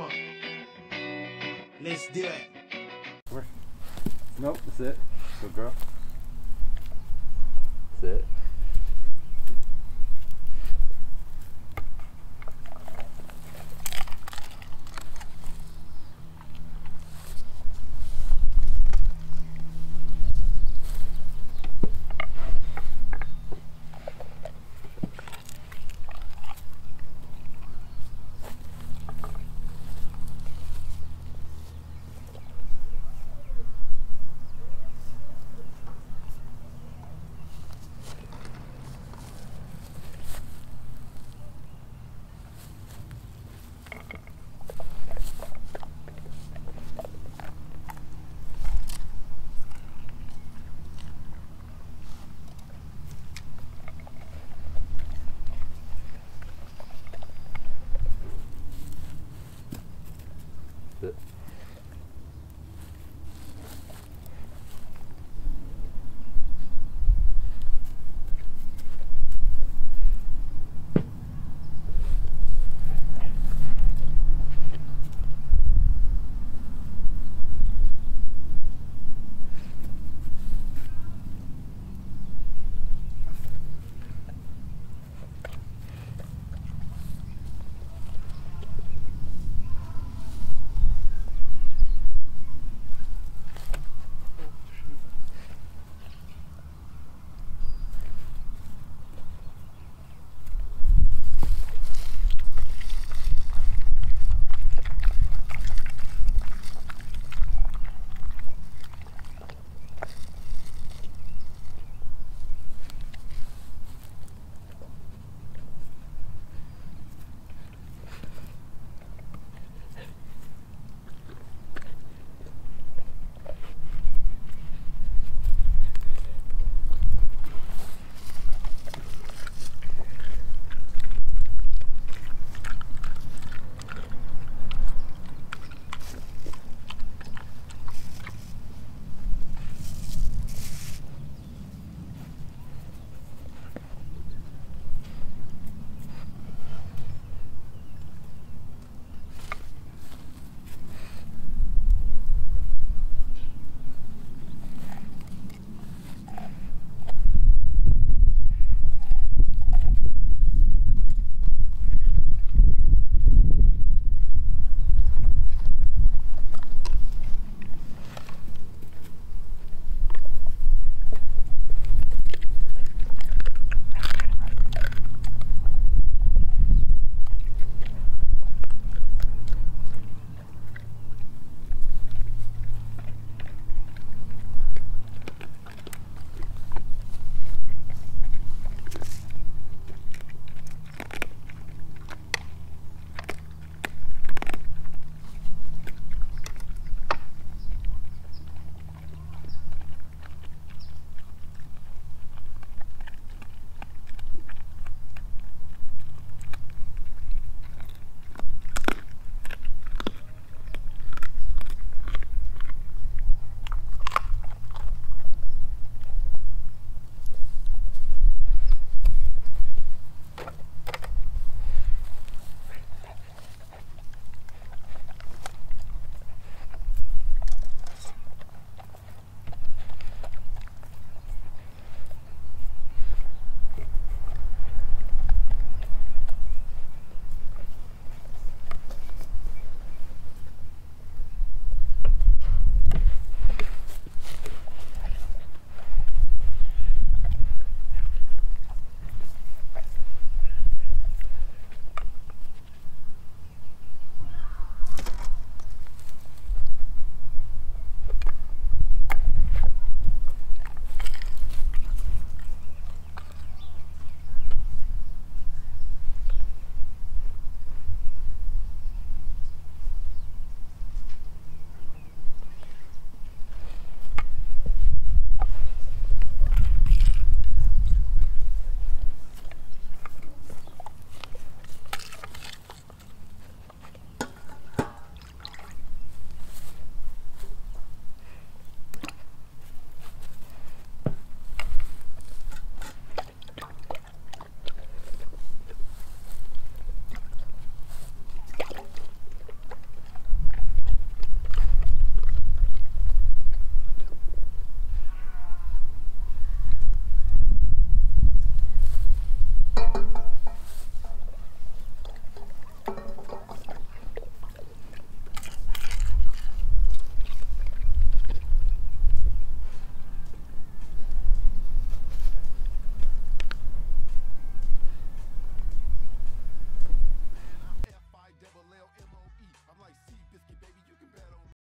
Come on. Let's do it. Nope, that's it. Good girl. That's it. That's it.